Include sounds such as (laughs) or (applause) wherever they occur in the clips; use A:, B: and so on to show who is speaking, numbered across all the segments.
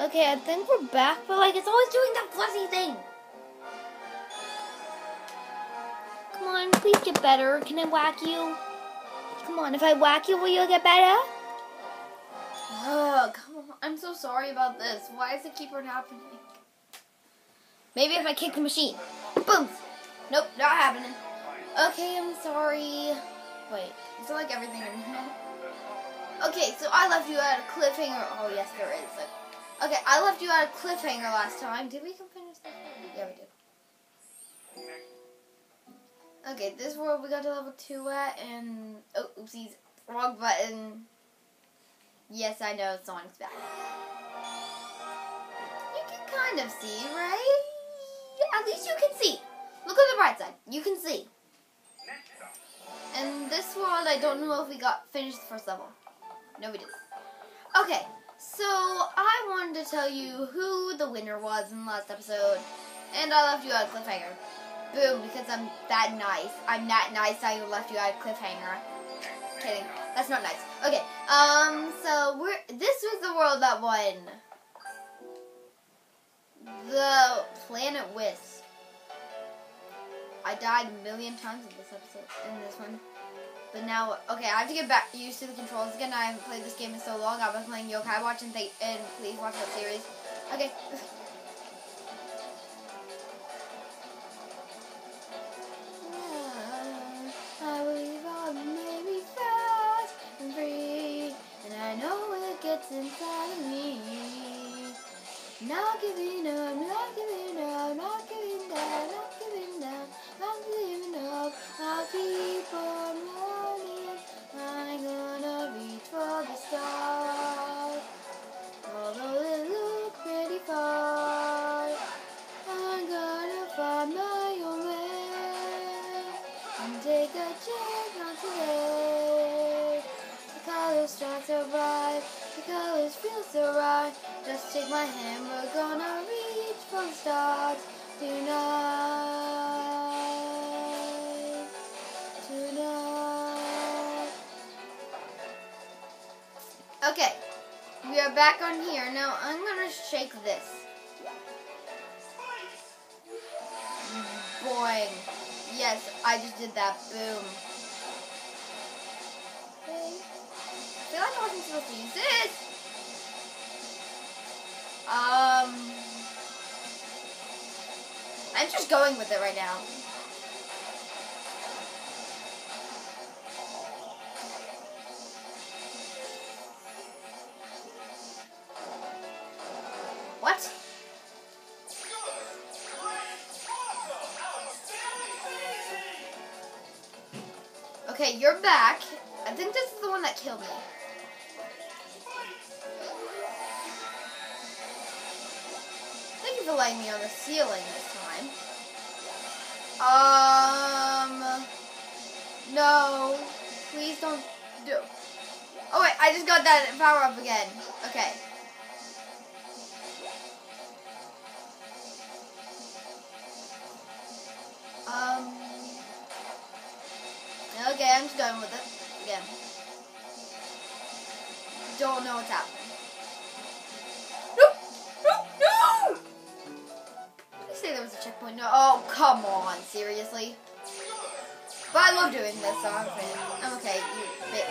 A: Okay, I think we're back, but like it's always doing that fuzzy thing. Come on, please get better. Can I whack you? Come on, if I whack you, will you get better?
B: Oh, come on. I'm so sorry about this. Why does it keep on happening?
A: Maybe if I kick the machine.
B: Boom! Nope, not happening. Okay, I'm sorry. Wait, is it like everything in here? Okay, so I left you at a cliffhanger. Oh, yes, there is. Like, okay, I left you at a cliffhanger last time. Did we finish that? Yeah, we did. Okay, this world we got to level 2 at, and... Oh, oopsies. Wrong button. Yes, I know, Sonic's back. You can kind of see, right? At least you can see. Look on the bright side. You can see. And this world, I don't know if we got finished the first level. No, we didn't. Okay, so I wanted to tell you who the winner was in the last episode, and I left you at a cliffhanger. Boom, because I'm that nice. I'm that nice, I left you at a cliffhanger. Kidding. That's not nice. Okay, um, so we're, this was the world that won. The Planet Wisp. I died a million times in this episode, in this one. But now, okay, I have to get back used to the controls again. I haven't played this game in so long. I've been playing Yokai Watch and, th and please watch that series. Okay. Inside of me. Not giving up, not giving up, not giving down, not giving down, not giving up. Shine so bright, the colors feel so right. Just take my hand, we're gonna reach for the stars tonight. Tonight. Okay, we are back on here. Now I'm gonna shake this. Boing. Yes, I just did that. Boom. Okay. Like I wasn't supposed to use this. Um, I'm just going with it right now. What? Okay, you're back. I think this is the one that killed me. For lighting me on the ceiling this time. Um, no, please don't do. Oh wait, I just got that power up again. Okay. Um. Okay, I'm just going with it again. Don't know what's happening. Oh, come on. Seriously? But I love doing this, so I'm okay. I'm okay.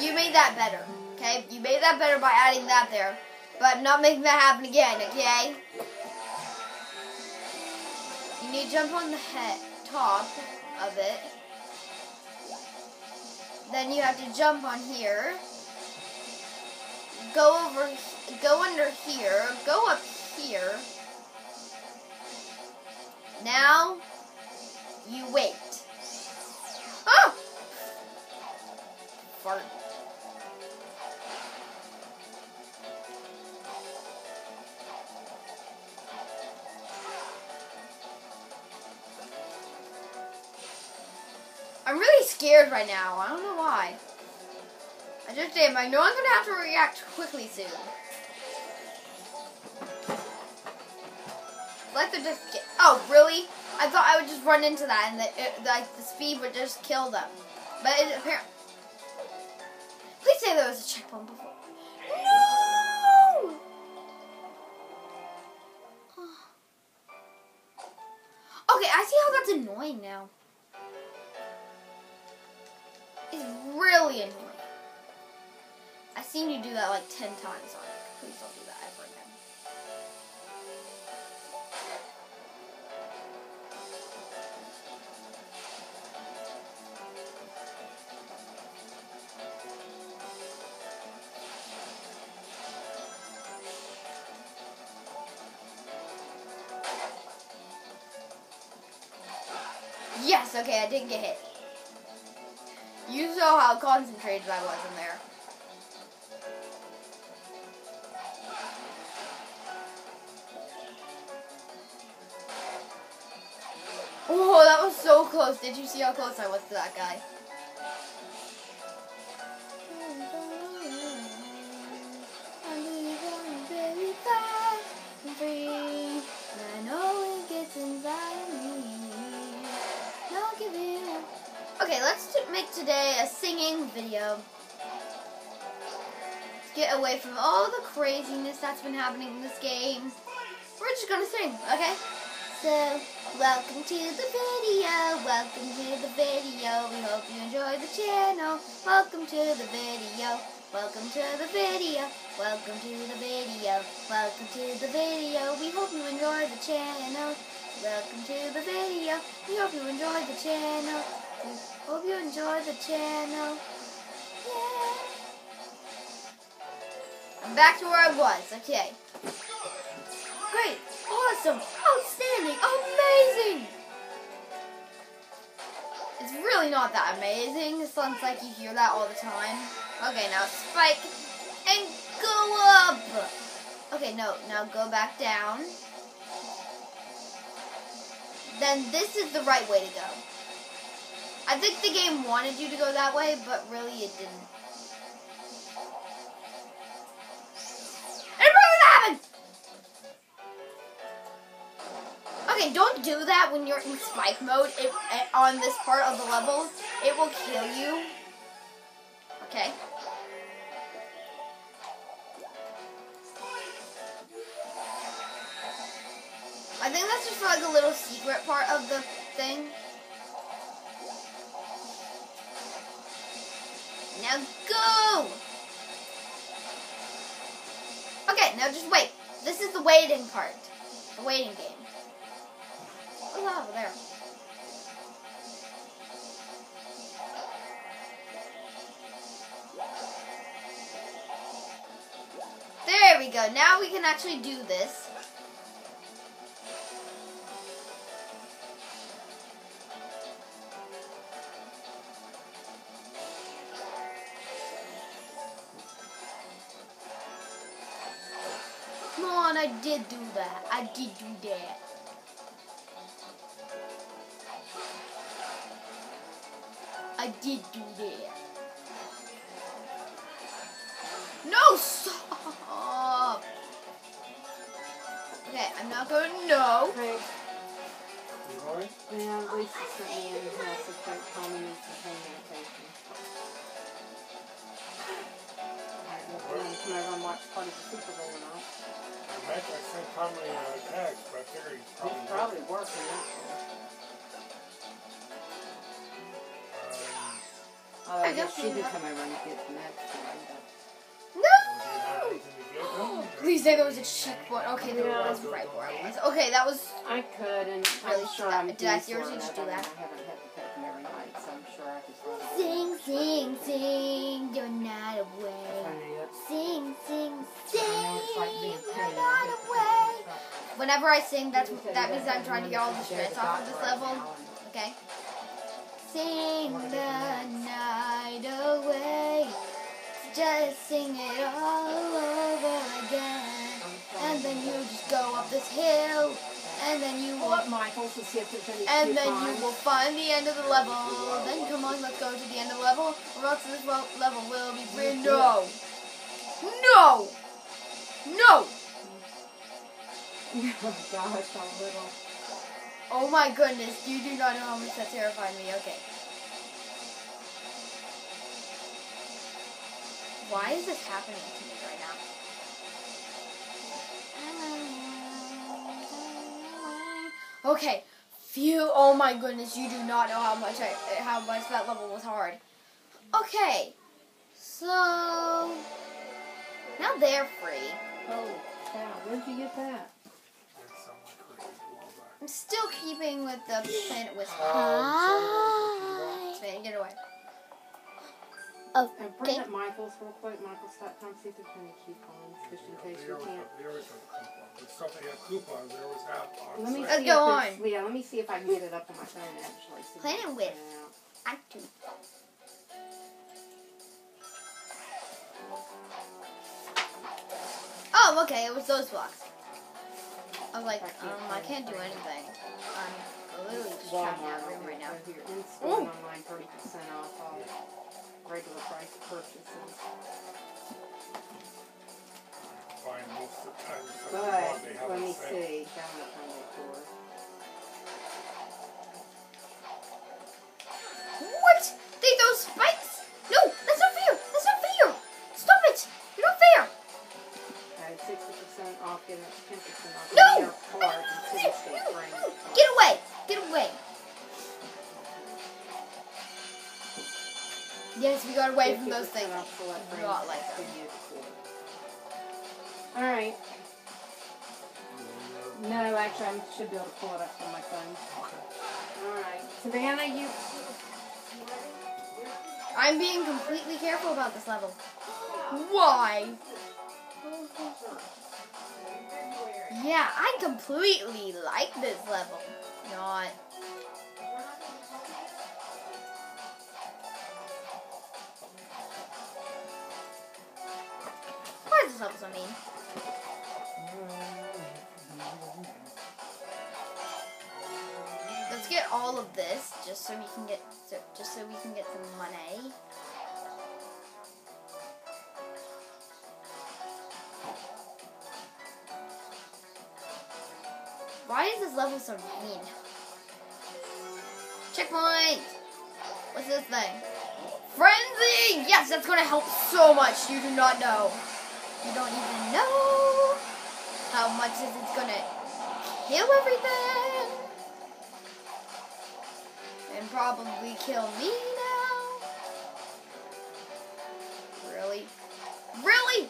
B: You, you made that better. Okay? You made that better by adding that there. But not making that happen again, okay? You need to jump on the head, top of it. Then you have to jump on here. Go over, go under here. Go up here. Now, you wait. Oh! Fart. I'm really scared right now. I don't know why. I just am. I know I'm going to have to react quickly soon. Let just get. Oh, really? I thought I would just run into that and the, it, like the speed would just kill them. But it apparently... Please say there was a checkpoint before. No! (sighs) Okay, I see how that's annoying now. It's really annoying. I've seen you do that like 10 times on it. Please don't do that ever Yes, okay, I didn't get hit. You saw how concentrated I was in there. Oh, that was so close. Did you see how close I was to that guy? Make today a singing video. To get away from all the craziness that's been happening in this game. We're just gonna sing, okay? So, welcome to the video, welcome to the video. We hope you enjoy the channel. Welcome to the video, welcome to the video, welcome to the video, welcome to the video. We hope you enjoy the channel. Welcome to the video. We hope you enjoy the channel. Hope you enjoy the channel. Yeah. I'm back to where I was. Okay. Great. Awesome. Outstanding. Amazing. It's really not that amazing. It sounds like you hear that all the time. Okay, now spike and go up. Okay, no. Now go back down. Then this is the right way to go. I think the game wanted you to go that way, but really it didn't. Look what happened! Okay, don't do that when you're in spike mode it, eh, on this part of the level. It will kill you. Okay. I think that's just like a little secret part of the thing. Now go! Okay, now just wait. This is the waiting part. The waiting game. Over there? There we go. Now we can actually do this. I did do that. I did do that. I did do that. No, stop. Okay, I'm not going to no.
C: Craig,
D: Roy?
C: yeah, Lisa sent me a message like telling me to pay me don't know if you come over and watch part of the Super Bowl or not.
D: Uh, I meant I sent Tommy a text, but I figured he's probably.
C: He's probably working.
D: Um,
C: Although
B: I
C: I guess
B: guess
C: she
B: we
C: did
B: have-
C: come over and get the next one. but-
D: do you have
B: No!
D: anything to give him? (gasps)
B: Please say there was a checkpoint. Okay, there
C: Yeah.
B: was right where I was. Okay, that was.
C: I could, and
B: Really?
C: I'm sure uh, I'm
B: Did I
C: due
B: seriously
C: for
B: just do that?
C: one. I haven't had to take them every night, so I'm sure I could sort of.
B: Sing, sing, sing, you're not away.
C: Knew it.
B: Sing, sing, sing,
C: know it's like being
B: you're
C: paid.
B: not away. Whenever I sing, that's that means I'm trying to get all the
C: Go
B: stress off of this level. Okay. Sing the night away. Just sing it all over again. And then you just go up this hill. And then you will
C: up Michael's to see if there's any
B: and then you will find the end of the level. Then come on, let's go to the end of the level, or else this level will be free. No! No! (laughs)
C: Oh gosh, how little.
B: Oh my goodness, you do not know how much that terrified me. Okay. Why is this happening to me right now? Okay, Phew! Oh my goodness! You do not know how much I how much that level was hard. Okay, so now they're free.
C: Oh, cow. Where'd you get that?
D: That's so much crazy wallback.
B: I'm still keeping with the Planet Whisper.
A: Hi.
B: Man, get away.
A: Oh,
C: And bring
A: okay.
C: up Michael's real quick. Michael's.com. See if there's any coupons, just in case
D: They
C: we
D: always
C: can't.
D: have, they always have coupons. The stuff they have coupons, they always have on
C: Let me
D: oh,
B: Let's go on.
C: Yeah, let me see if I can get it up on my phone actually. See if
B: Planet
C: it's
B: Whip. Oh, okay, it was those blocks. I was like, um, I can't do anything. I'm literally just trapped in that room right now.
C: Right here. In online, thirty percent off all regular price purchases.
D: Find most of the time it's
C: But
D: like they have
C: let me
D: sale.
C: see. Download Sunday tour.
B: What? We got away from those
C: 50%
B: things.
C: off select brands
B: Not like them.
C: you All right. No, actually, I should be able to pull it up on my phone. All right, Savannah, you.
B: I'm being completely careful about this level. Why? Yeah, I completely like this level. Not. Why is this level so mean? Let's get all of this just so we can get so, just so we can get some money. Why is this level so mean? Checkpoint! What's this thing? Frenzy! Yes, that's gonna help so much. You do not know. You don't even know how much is it's gonna kill everything. And probably kill me now. Really? Really?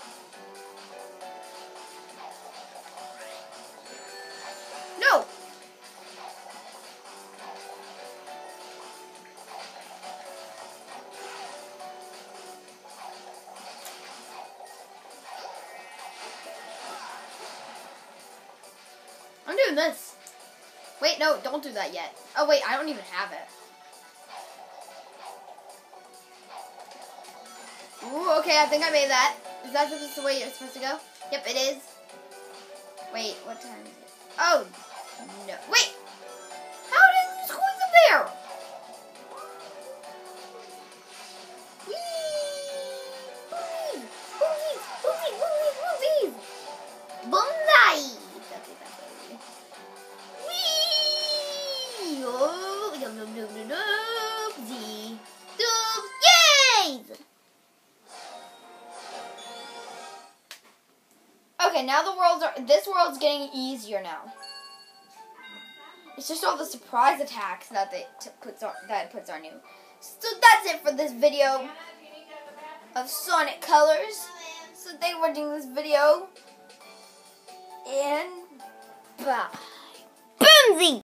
B: This. Wait, no, don't do that yet. Oh, wait, I don't even have it. Ooh, okay, I think I made that. Is that to the way you're supposed to go? Yep, it is. Wait, what time is it? Oh, no. Wait! How did these coins up there? Okay, now the worlds are. This world's getting easier now. It's just all the surprise attacks that they puts on that it puts on you. So that's it for this video of Sonic Colors. So thank you for watching this video, and bye.
A: Boomsy!